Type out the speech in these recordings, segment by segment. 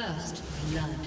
First blood.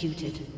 Executed.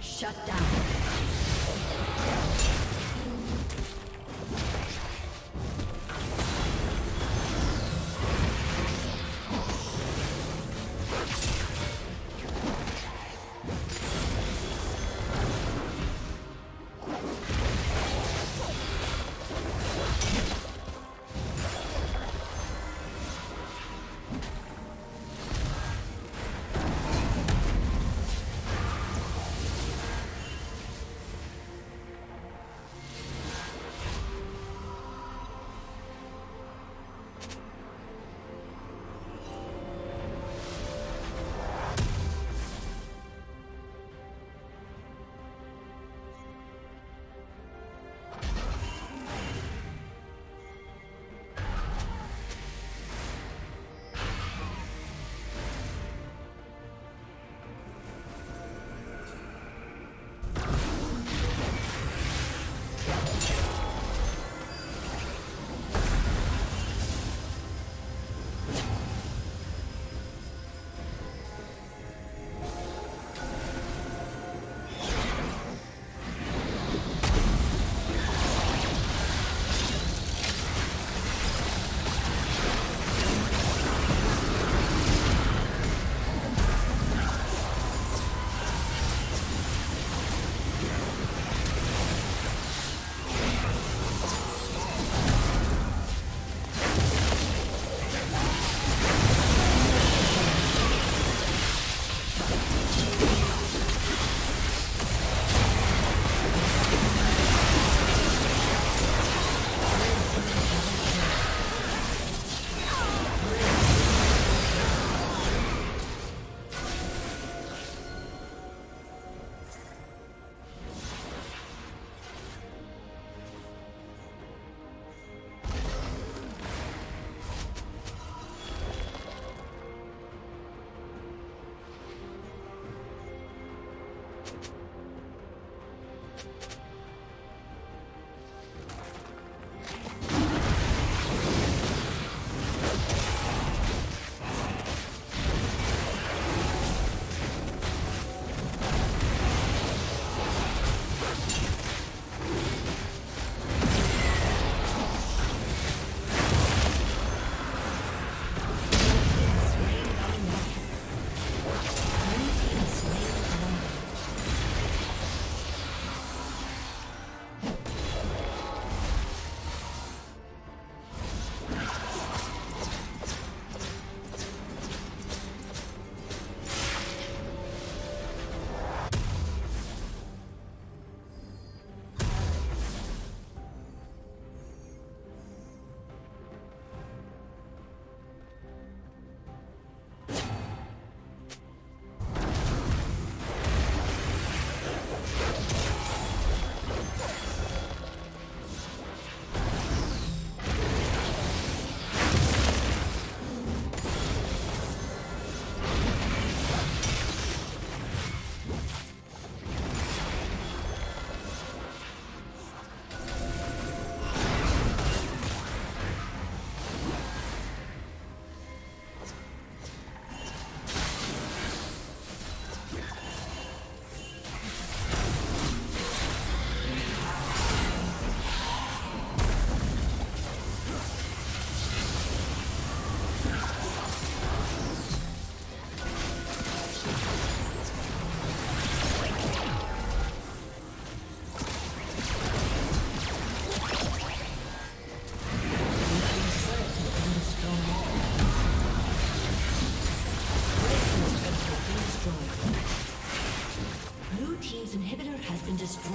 Shut down.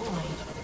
destroyed.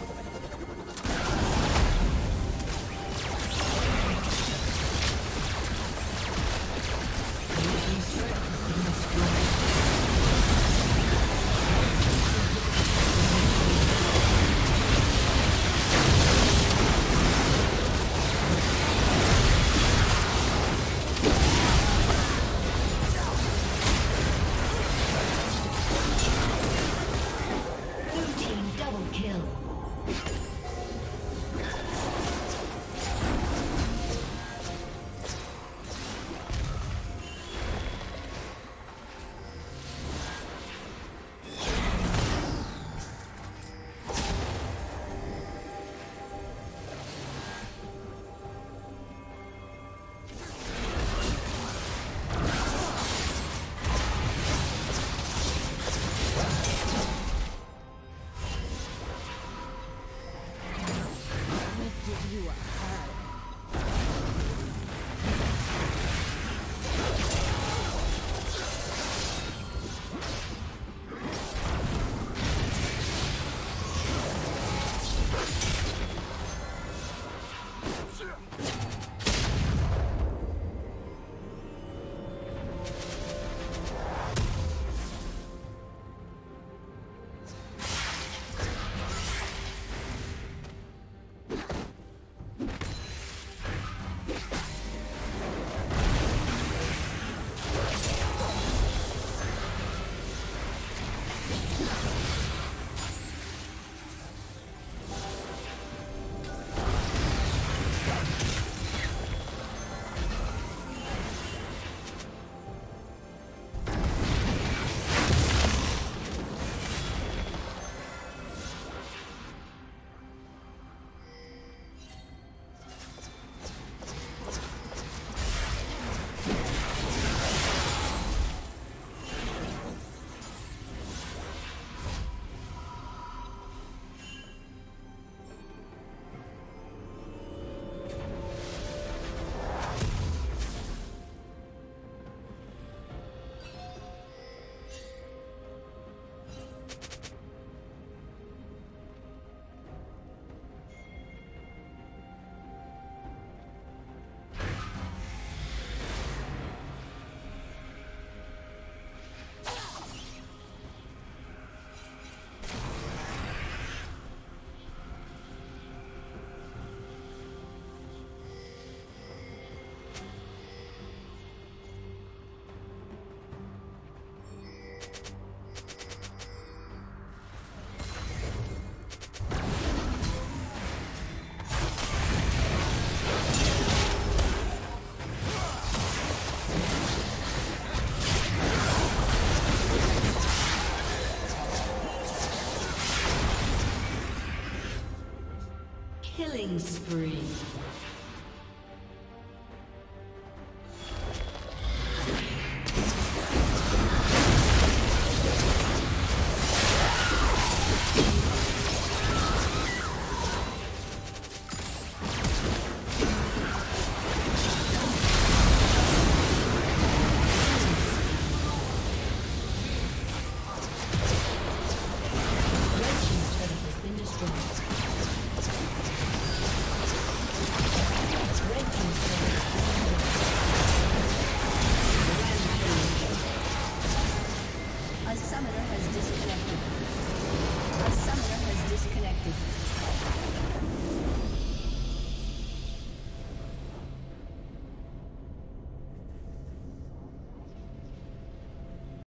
Killing spree.